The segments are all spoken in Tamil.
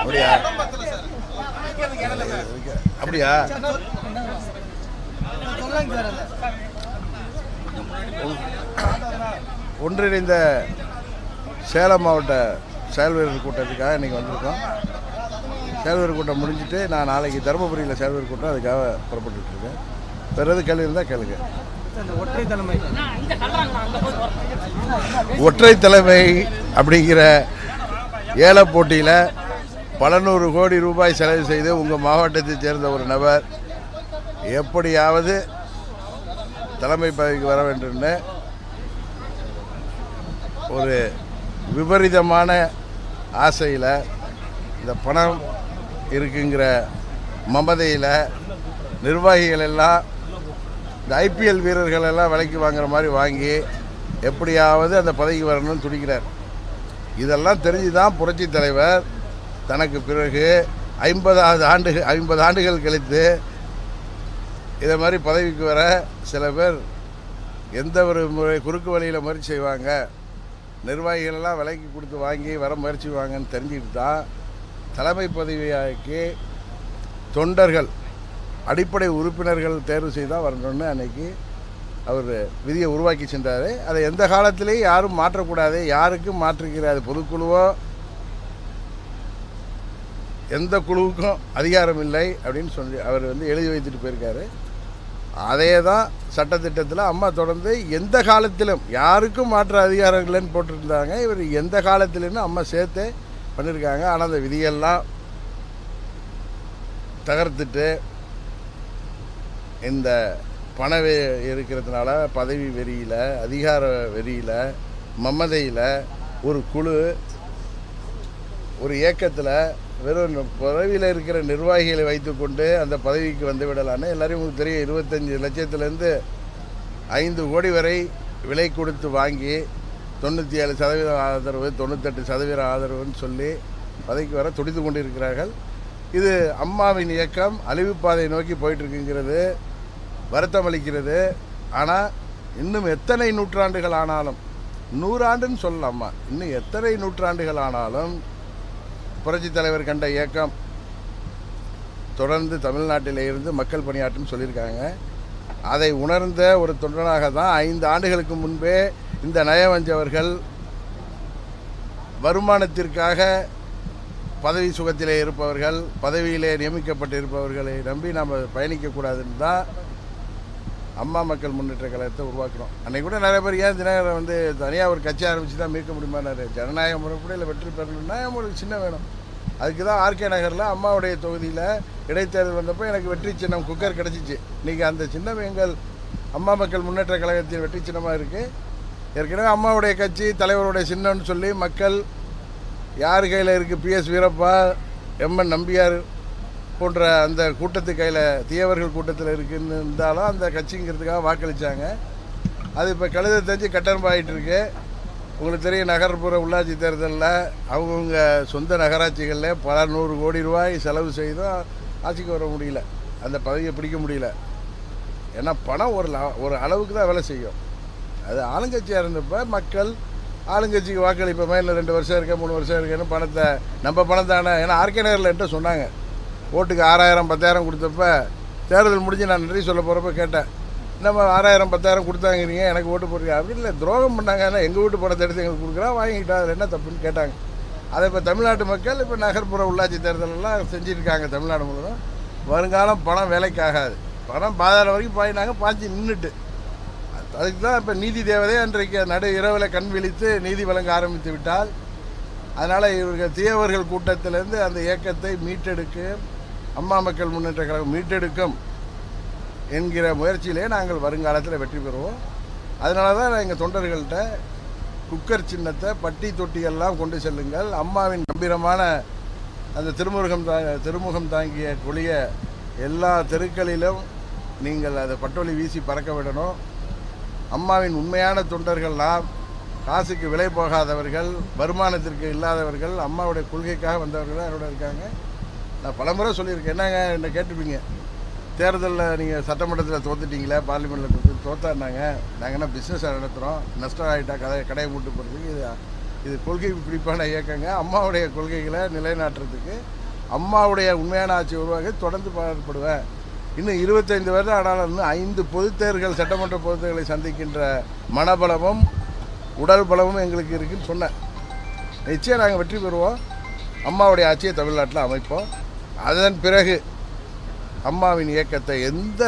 அப்படியா? அப்படியா? ஒன்றிணைந்த சேலம் மாவட்ட செயல் வீரர் கூட்டத்துக்காக இன்றைக்கி வந்திருக்கோம். செயல் வீரர் கூட்டம் முடிஞ்சுட்டு நான் நாளைக்கு தருமபுரியில் செயல் வீரர் கூட்டம் அதுக்காக புறப்பட்டுருக்கேன் வேறு எதுவும் கேள்வி இருந்தால் கேளுங்கள் ஒற்றை தலைமை. அப்படிங்கிற ஏல போட்டியில் பல நூறு கோடி ரூபாய் செலவு செய்து உங்கள் மாவட்டத்தைச் சேர்ந்த ஒரு நபர். எப்படியாவது தலைமை பதவிக்கு வர வேண்டும்னு ஒரு விபரீதமான ஆசையில் இந்த பணம் இருக்குங்கிற மமதையில் நிர்வாகிகள் எல்லாம் இந்த ஐபிஎல் வீரர்கள் எல்லாம் விலைக்கு வாங்குற மாதிரி வாங்கி எப்படியாவது அந்த பதவிக்கு வரணும்னு துடிக்கிறார். இதெல்லாம் தெரிஞ்சு தான் புரட்சி தலைவர் தனக்கு பிறகு ஐம்பதாவது ஆண்டுகள் ஐம்பது ஆண்டுகள் கழித்து இதை மாதிரி பதவிக்கு வர சில பேர் எந்த ஒரு முறை குறுக்கு வழியில் முயற்சி செய்வாங்க. நிர்வாகிகள் எல்லாம் விலைக்கு கொடுத்து வாங்கி வர முயற்சி வாங்கன்னு தெரிஞ்சுக்கிட்டு தான் தலைமை பதவியாக்கி தொண்டர்கள் அடிப்படை உறுப்பினர்கள் தேர்வு செய்தால் வரணும்னு அன்னைக்கு அவர் விதியை உருவாக்கி சென்றார். அதை எந்த காலத்திலையும் யாரும் மாற்றக்கூடாது. யாருக்கும் மாற்றுகிறாது பொதுக்குழுவோ எந்த குழுவுக்கும் அதிகாரம் இல்லை அப்படின்னு சொல்லி அவர் வந்து எழுதி வைத்துட்டு போயிருக்காரு. அதே தான் சட்டத்திட்டத்தில் அம்மா தொடர்ந்து எந்த காலத்திலும் யாருக்கும் மாற்ற அதிகாரம் இல்லைன்னு போட்டிருந்தாங்க. இவர் எந்த காலத்திலும்னு அம்மா சேர்த்து பண்ணியிருக்காங்க ஆனால் அந்த விதியெல்லாம் தகர்த்துட்டு இந்த பண இருக்கிறதுனால பதவி வெறியில் அதிகார வெறியில் மமதையில் ஒரு குழு ஒரு இயக்கத்தில் வெறும் பதவியில் இருக்கிற நிர்வாகிகளை வைத்துக்கொண்டு அந்த பதவிக்கு வந்து விடலான்னு எல்லாரையும் உங்களுக்கு தெரியும். இருபத்தஞ்சி லட்சத்துலேருந்து ஐந்து கோடி வரை விலை கொடுத்து வாங்கி தொண்ணூற்றி ஏழு சதவீதம் ஆதரவு தொண்ணூத்தெட்டு சதவீதம் ஆதரவுன்னு சொல்லி பதவிக்கு வர துடித்து கொண்டிருக்கிறார்கள். இது அம்மாவின் இயக்கம் அழிவுப்பாதை நோக்கி போயிட்டுருக்குங்கிறது வருத்தம் அளிக்கிறது. ஆனால் இன்னும் எத்தனை நூற்றாண்டுகள் ஆனாலும் நூறாண்டுன்னு சொல்லலாமா? இன்னும் எத்தனை நூற்றாண்டுகள் ஆனாலும் புரட்சி தலைவர் கண்ட இயக்கம் தொடர்ந்து தமிழ்நாட்டில் இருந்து மக்கள் பணியாற்றுன்னு சொல்லியிருக்காங்க. அதை உணர்ந்த ஒரு தொண்டனாக தான் ஐந்து ஆண்டுகளுக்கு முன்பே இந்த நயவஞ்சவர்கள் வருமானத்திற்காக பதவி சுகத்திலே இருப்பவர்கள் பதவியிலே நியமிக்கப்பட்டிருப்பவர்களை நம்பி நாம் பயணிக்கக்கூடாதுன்னு தான் அம்மா மக்கள் முன்னேற்ற கழகத்தை உருவாக்கணும். அன்னைக்கு கூட நிறைய பேர் ஏன் தினகரன் வந்து தனியாக ஒரு கட்சி ஆரம்பித்து தான் மீட்க முடியுமானாரு ஜனநாயக முறைப்படியில் வெற்றி பெறணும்னா நம்மளுக்கு சின்ன வேணும். அதுக்கு தான் ஆர்கே நகரில் அம்மாவுடைய தொகுதியில் இடைத்தேர்தல் வந்தப்போ எனக்கு வெற்றி சின்னம் குக்கர் கிடச்சிச்சு. இன்றைக்கி அந்த சின்னம் எங்கள் அம்மா மக்கள் முன்னேற்ற கழகத்தின் வெற்றி சின்னமாக இருக்குது ஏற்கனவே அம்மாவுடைய கட்சி தலைவருடைய சின்னம்னு சொல்லி மக்கள் யார் கையில் இருக்குது பிஎஸ் வீரப்பா எம்என் நம்பியார் போன்ற அந்த கூட்டத்து கையில் தீயவர்கள் கூட்டத்தில் இருக்குன்னு இருந்தாலும் அந்த கட்சிங்கிறதுக்காக வாக்களித்தாங்க அது இப்போ கழுத தெரிஞ்சு கட்டணமாயிட்டு இருக்கு உங்களுக்கு தெரியும் நகர்ப்புற உள்ளாட்சி தேர்தலில் அவங்கவுங்க சொந்த நகராட்சிகளில் பல நூறு கோடி ரூபாய் செலவு செய்தும் ஆட்சிக்கு வர முடியல. அந்த பதவியை பிடிக்க முடியல. ஏன்னா பணம் ஒரு ஒரு அளவுக்கு தான் வேலை செய்யும். அது ஆளுங்கட்சியாக இருந்தப்போ மக்கள் ஆளுங்கட்சிக்கு வாக்களிப்போமே? இல்லை ரெண்டு வருஷம் இருக்க மூணு வருஷம் இருக்கேன்னு பணத்தை நம்ம பணம் தானே? ஏன்னா ஆர்கே நகரில் சொன்னாங்க. ஓட்டுக்கு ஆறாயிரம் பத்தாயிரம் கொடுத்தப்ப தேர்தல் முடிஞ்சு நான் நன்றி சொல்ல போகிறப்ப கேட்டேன். நம்ம ஆறாயிரம் பத்தாயிரம் கொடுத்தாங்கிறீங்க எனக்கு ஓட்டு போடுறீங்க. அப்படி இல்லை துரோகம் பண்ணாங்க. ஏன்னா எங்கள் வீட்டு பணத்தை எடுத்து எங்களுக்கு கொடுக்குறா வாங்கிக்கிட்டா அதில் என்ன தப்புன்னு கேட்டாங்க. அதை இப்போ தமிழ்நாட்டு மக்கள் இப்போ நகர்ப்புற உள்ளாட்சி தேர்தலெல்லாம் செஞ்சுருக்காங்க தமிழ்நாடு முழுவதும். வருங்காலம் பணம் வேலைக்கு ஆகாது பணம் பாதாள வரைக்கும் பாயினாங்க பாய்ச்சி நின்றுட்டு அதுக்கு தான் இப்போ நீதி தேவதை அன்றைக்கு நடு இரவில் கண் விழித்து நீதி வழங்க ஆரம்பித்து விட்டால் அதனால் இவர்கள் தீயவர்கள் கூட்டத்திலேருந்து அந்த இயக்கத்தை மீட்டெடுக்க அம்மா மக்கள் முன்னேற்ற கழகம் மீட்டெடுக்கும் என்கிற முயற்சியிலே நாங்கள் வருங்காலத்தில் வெற்றி பெறுவோம். அதனால தான் எங்கள் தொண்டர்கள்ட்ட குக்கர் சின்னத்தை பட்டி தொட்டியெல்லாம் கொண்டு செல்லுங்கள். அம்மாவின் கம்பீரமான அந்த திருமுருகம் தா திருமுகம் தாங்கிய கொடிய எல்லா தெருக்களிலும் நீங்கள் அதை பட்டொலி வீசி பறக்க விடணும். அம்மாவின் உண்மையான தொண்டர்கள்லாம் காசுக்கு விலை போகாதவர்கள் வருமானத்திற்கு இல்லாதவர்கள் அம்மாவுடைய கொள்கைக்காக வந்தவர்கள் தான் இருக்காங்க? நான் பலமுறை சொல்லியிருக்கேன். என்னங்க என்ன கேட்டுப்பீங்க தேர்தலில் நீங்கள் சட்டமன்றத்தில் தோத்துட்டீங்களே பார்லிமெண்ட்டில் தோத்து தோத்தாடினாங்க நாங்கள் என்ன பிஸ்னஸ் நடத்துகிறோம் நஷ்டம் ஆகிட்டா கடை கடையை மூட்டு போகிறதுக்கு இது இது கொள்கை பிடிப்பான இயக்கங்க. அம்மாவுடைய கொள்கைகளை நிலைநாட்டுறதுக்கு அம்மாவுடைய உண்மையான ஆட்சி உருவாக தொடர்ந்து பாடுபடுவேன். இன்னும் இருபத்தைந்து வருடம் ஆனாலும் இன்னும் ஐந்து பொதுத்தேர்கள் சட்டமன்ற பொதுத்தேர்தலை சந்திக்கின்ற மனபலமும் உடல் பலமும் எங்களுக்கு இருக்குன்னு சொன்னேன். நிச்சயம் நாங்கள் வெற்றி பெறுவோம். அம்மாவுடைய ஆட்சியை தமிழ்நாட்டில் அமைப்போம். அதன் பிறகு அம்மாவின் இயக்கத்தை எந்த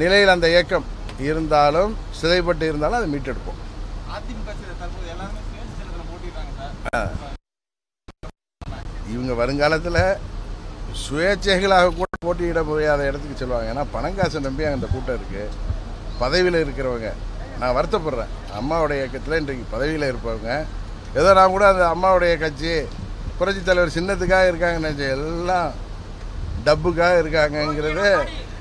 நிலையில் அந்த இயக்கம் இருந்தாலும் சிதைப்பட்டு இருந்தாலும் அதை மீட்டெடுப்போம். இவங்க வருங்காலத்தில் சுயேட்சைகளாக கூட போட்டியிட முடியாத இடத்துக்கு செல்வாங்க. ஏன்னா பணம் காசை நம்பி அந்த கூட்டம் இருக்குது பதவியில் இருக்கிறவங்க நான் வருத்தப்படுறேன். அம்மாவுடைய இயக்கத்தில் இன்றைக்கு பதவியில் இருப்பவங்க ஏதோ நான் கூட அந்த அம்மாவுடைய கட்சி புரட்சித் தலைவர் சின்னத்துக்காக இருக்காங்கன்னு நினச்சேன். எல்லாம் டப்புக்காக இருக்காங்கங்கிறது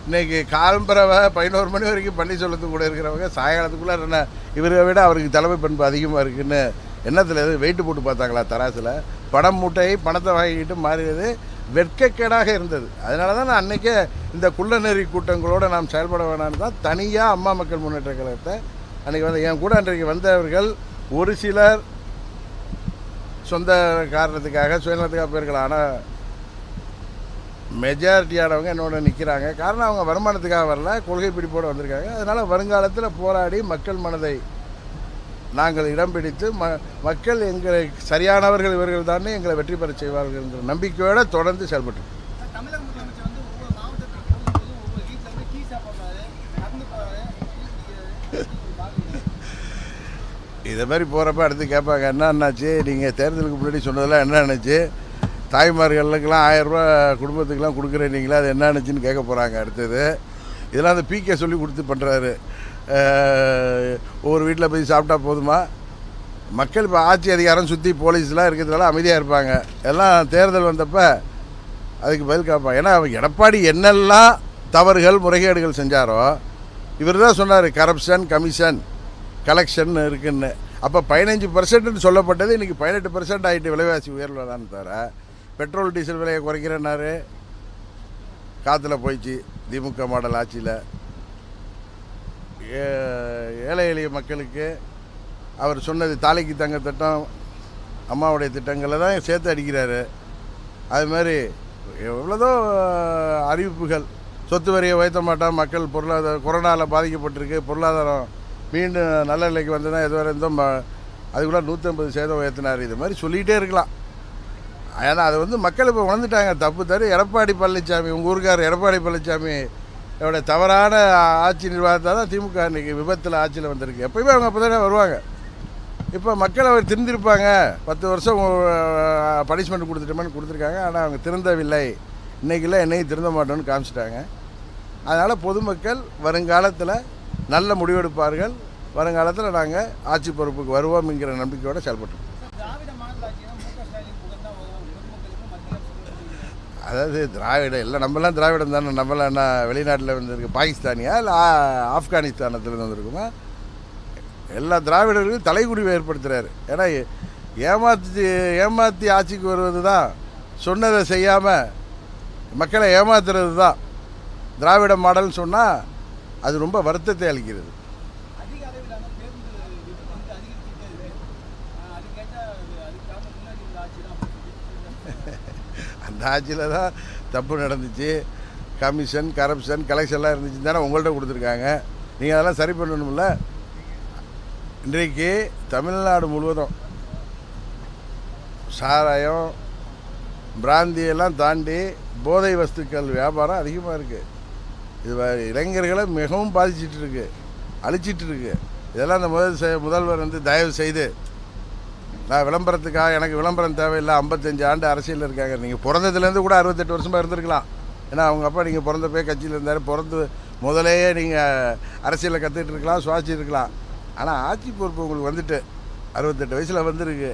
இன்னைக்கு காலம்பரவை பதினோரு மணி வரைக்கும் பன்னீர்செல்வத்துக்கு கூட இருக்கிறவங்க சாயங்காலத்துக்குள்ளே என்ன இவரை விட அவருக்கு தலைமை பண்பு அதிகமாக இருக்குன்னு எண்ணத்தில் எதுவும் வெயிட்டு போட்டு பார்த்தாங்களா தராசில்? பணம் மூட்டை பணத்தை வாங்கிக்கிட்டு மாறியது வெட்கக்கேடாக இருந்தது. அதனால தான் நான் அன்றைக்கே இந்த குள்ளநெறி கூட்டங்களோடு நாம் செயல்பட வேணாம்னு தான் தனியாக அம்மா மக்கள் முன்னேற்ற கழகத்தை அன்றைக்கி வந்து என் கூட அன்றைக்கு வந்தவர்கள் ஒரு சிலர் சொந்த காரணத்துக்காக சுயநலத்துக்காக போயிருக்கலாம். ஆனால் மெஜாரிட்டியானவங்க என்னோட நிற்கிறாங்க காரணம் அவங்க வருமானத்துக்காக வரல கொள்கை பிடிப்போடு வந்திருக்காங்க. அதனால் வருங்காலத்தில் போராடி மக்கள் மனதை நாங்கள் இடம் பிடித்து ம மக்கள் எங்களை சரியானவர்கள் இவர்கள் தானே எங்களை வெற்றி பெற செய்வார்கள் என்ற நம்பிக்கையோடு தொடர்ந்து செயல்பட்டு இதை மாதிரி போகிறப்ப அடுத்து கேட்பாங்க என்ன என்னாச்சு நீங்கள் தேர்தலுக்கு முன்னாடி சொன்னதெல்லாம் என்ன நினச்சி தாய்மார்களுக்கெல்லாம் ஆயிரரூபா குடும்பத்துக்கெல்லாம் கொடுக்குறீங்களா அது என்னனுச்சின்னு கேட்க போகிறாங்க அடுத்தது. இதெல்லாம் அந்த பிகே சொல்லி கொடுத்து பண்ணுறாரு ஒவ்வொரு வீட்டில் போய் சாப்பிட்டா போதுமா? மக்கள் இப்போ ஆட்சி அதிகாரம் சுற்றி போலீஸ்லாம் இருக்கிறதுனால அமைதியாக இருப்பாங்க. எல்லாம் தேர்தல் வந்தப்போ அதுக்கு பதில் கேட்பான் ஏன்னா எடப்பாடி என்னெல்லாம் தவறுகள் முறைகேடுகள் செஞ்சாரோ இவர் தான் சொன்னார் கரப்ஷன் கமிஷன் கலெக்ஷன் இருக்குன்னு. அப்போ பதினஞ்சு பர்சன்ட்னு சொல்லப்பட்டது இன்றைக்கி பதினெட்டு பர்சன்ட் ஆகிட்டு விலைவாசி உயர்வுலான்னு தவிர பெட்ரோல் டீசல் விலையை குறைக்கிறேன்னாரு. காற்றுல போயிடுச்சு திமுக மாடல் ஆட்சியில். ஏ- ஏழை எளிய மக்களுக்கு அவர் சொன்னது தாலைக்கு தங்க திட்டம் அம்மாவுடைய திட்டங்களை தான் சேர்த்து அடிக்கிறாரு. அது மாதிரி எவ்வளோதோ அறிவிப்புகள். சொத்து வரியை உயர்த்த மாட்டோம் மக்கள் பொருளாதார கொரோனாவில் பாதிக்கப்பட்டிருக்கு பொருளாதாரம் மீண்டும் நல்ல நிலைக்கு வந்ததுன்னா எதுவரை இருந்தோம் அதுக்குள்ளே நூற்றம்பது சதவீதம் உயர்த்தினார். இது மாதிரி சொல்லிகிட்டே இருக்கலாம். ஏன்னா அது வந்து மக்கள் இப்போ உணர்ந்துட்டாங்க. தப்பு தரு எடப்பாடி பழனிசாமி உங்கள் ஊருக்கார் எடப்பாடி பழனிசாமி அவருடைய தவறான ஆட்சி நிர்வாகத்தால் தான் திமுக இன்றைக்கி விபத்தில் ஆட்சியில் வந்திருக்கு. எப்பயுமே அவங்க அப்போ தானே வருவாங்க. இப்போ மக்கள் அவர் திருந்திருப்பாங்க பத்து வருஷம் பனிஷ்மெண்ட் கொடுத்துட்டோமேனு கொடுத்துருக்காங்க. ஆனால் அவங்க திருந்தவில்லை. இன்றைக்கெல்லாம் என்னையும் திருந்த மாட்டோம்னு காமிச்சிட்டாங்க. அதனால் பொதுமக்கள் வருங்காலத்தில் நல்ல முடிவெடுப்பார்கள். வருங்காலத்தில் நாங்கள் ஆட்சி பொறுப்புக்கு வருவோம்ங்கிற நம்பிக்கையோடு செயல்பட்டோம் திராவிட மாடல் ஆட்சினா மு க ஸ்டாலின் புகழ் தான் வரும் பொதுமக்களுக்கும் மத்திய அரசுக்கும் அதாவது திராவிட இல்லை நம்மலாம் திராவிடம் தானே. நம்மளாம் என்ன வெளிநாட்டில் வந்திருக்கு? பாகிஸ்தானியா இல்லை ஆப்கானிஸ்தானத்துலேருந்து வந்திருக்குமா? எல்லா திராவிடர்களுக்கும் தலைக்குடிவை ஏற்படுத்துகிறாரு ஏன்னா ஏ- ஏமாற்றி ஆட்சிக்கு வருவது தான் சொன்னதை செய்யாமல் மக்களை ஏமாத்துறது தான் திராவிட மாடல்னு சொன்னால் அது ரொம்ப வருத்தத்தை அளிக்கிறது. அந்த ஆட்சியில் தான் தப்பு நடந்துச்சு. கமிஷன் கரப்ஷன் கலெக்ஷன்லாம் இருந்துச்சு தானே உங்கள்கிட்ட கொடுத்துருக்காங்க. நீங்கள் அதெல்லாம் சரி பண்ணணும்ல? இன்றைக்கு தமிழ்நாடு முழுவதும் சாராயம் பிராந்தியெல்லாம் தாண்டி போதை வஸ்துக்கள் வியாபாரம் அதிகமாக இருக்குது இது இளைஞர்களை மிகவும் பாதிச்சிட்டு அழிச்சிட்ருக்கு அழிச்சிட்டு இதெல்லாம் அந்த முதல் முதல்வர் வந்து தயவு செய்து நான் விளம்பரத்துக்காக எனக்கு விளம்பரம் தேவையில்லை. ஐம்பத்தஞ்சு ஆண்டு அரசியலில் இருக்காங்க. நீங்கள் பிறந்ததுலேருந்து கூட அறுபத்தெட்டு வருஷமாக இருந்திருக்கலாம். ஏன்னா அவங்க அப்பா நீங்கள் பிறந்த போய் கட்சியில் இருந்தார். பிறந்து முதலேயே நீங்கள் அரசியலில் கற்றுட்டு இருக்கலாம் சுவாசிச்சிருக்கலாம் ஆனால் ஆட்சி பொறுப்பு உங்களுக்கு வந்துட்டு. அறுபத்தெட்டு வயசில் வந்திருக்கு.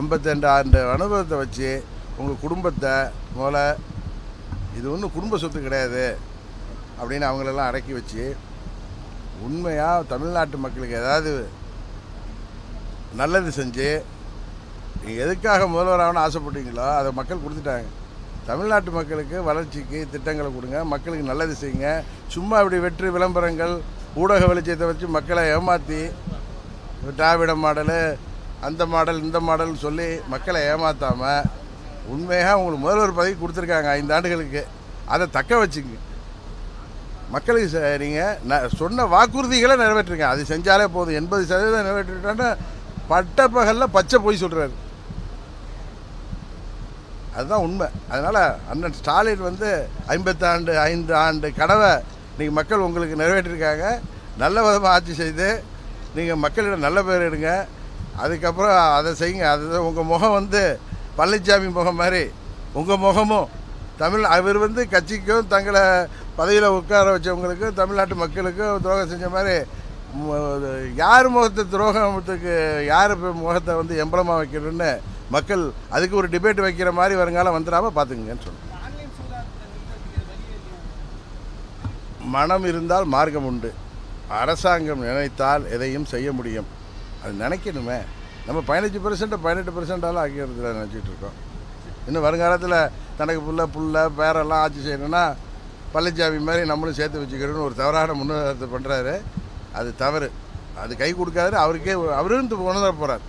ஐம்பத்தெண்டு ஆண்டு அனுபவத்தை வச்சு உங்கள் குடும்பத்தை முதல்ல இது ஒன்றும் குடும்ப சொத்து கிடையாது அப்படின்னு அவங்களெல்லாம் அடக்கி வச்சு உண்மையாக தமிழ்நாட்டு மக்களுக்கு ஏதாவது நல்லது செஞ்சு நீங்கள் எதுக்காக முதல்வராகனு ஆசைப்பட்டீங்களோ அதை மக்கள் கொடுத்துட்டாங்க. தமிழ்நாட்டு மக்களுக்கு வளர்ச்சிக்கு திட்டங்களை கொடுங்க மக்களுக்கு நல்லது செய்யுங்க. சும்மா இப்படி வெற்றி விளம்பரங்கள் ஊடக வெளிச்சத்தை வச்சு மக்களை ஏமாற்றி திராவிட மாடலு அந்த மாடல் இந்த மாடல்னு சொல்லி மக்களை ஏமாற்றாமல் உண்மையாக உங்களுக்கு முதல்வர் பதவி கொடுத்துருக்காங்க ஐந்து ஆண்டுகளுக்கு. அதை தக்க வச்சுங்க. மக்களுக்கு நீங்கள் ந சொன்ன வாக்குறுதிகளை நிறைவேற்றுங்க. அது செஞ்சாலே போதும். எண்பது சதவீதம் நிறைவேற்றிட்டான்னா பட்டப்பகலில் பச்சை போய் சொல்கிறாரு அதுதான் உண்மை. அதனால் அண்ணன் ஸ்டாலின் வந்து ஐம்பத்தாண்டு ஐந்து ஆண்டு கனவை இன்றைக்கி மக்கள் உங்களுக்கு நிறைவேற்றிருக்காங்க. நல்ல விதமாக ஆட்சி செய்து நீங்கள் மக்களிடம் நல்ல பேர் எடுங்க. அதுக்கப்புறம் அதை செய்யுங்க. அது உங்கள் முகம் வந்து பழனிசாமி முகம் மாதிரி. உங்கள் முகமும் தமிழ் அவர் வந்து கட்சிக்கும் தங்களை பதவியில் உட்கார வச்சவங்களுக்கும் தமிழ்நாட்டு மக்களுக்கும் துரோகம் செஞ்ச மாதிரி யார் முகத்தை துரோகத்துக்கு யார் முகத்தை வந்து எம்பளமாக வைக்கணும்னு மக்கள் அதுக்கு ஒரு டிபேட் வைக்கிற மாதிரி வருங்காலம் வந்துடாமல் பார்த்துக்குங்கன்னு சொல்லுங்கள் மனம் இருந்தால் மார்க்கம் உண்டு. அரசாங்கம் நினைத்தால் எதையும் செய்ய முடியும். அது நினைக்கணுமே. நம்ம பதினஞ்சு பர்சன்ட் பதினெட்டு பர்சன்டாலும் ஆக்கிறதுல நினச்சிட்டு இருக்கோம். இன்னும் வருங்காலத்தில் தனக்கு புள்ள புள்ள பேரெல்லாம் ஆட்சி செய்யணும்னா பழனிசாமி மாதிரி நம்மளும் சேர்த்து வச்சுக்கிறோன்னு ஒரு தவறான முன்னேற்றத்தை பண்ணுறாரு அது தவறு. அது கை கொடுக்காது அவருக்கே அவரும் உணர போகிறார்